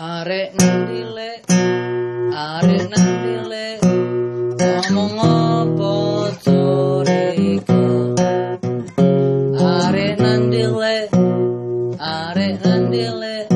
arek nandile arek nandile ngomong apa curiga arek nandile arek nandile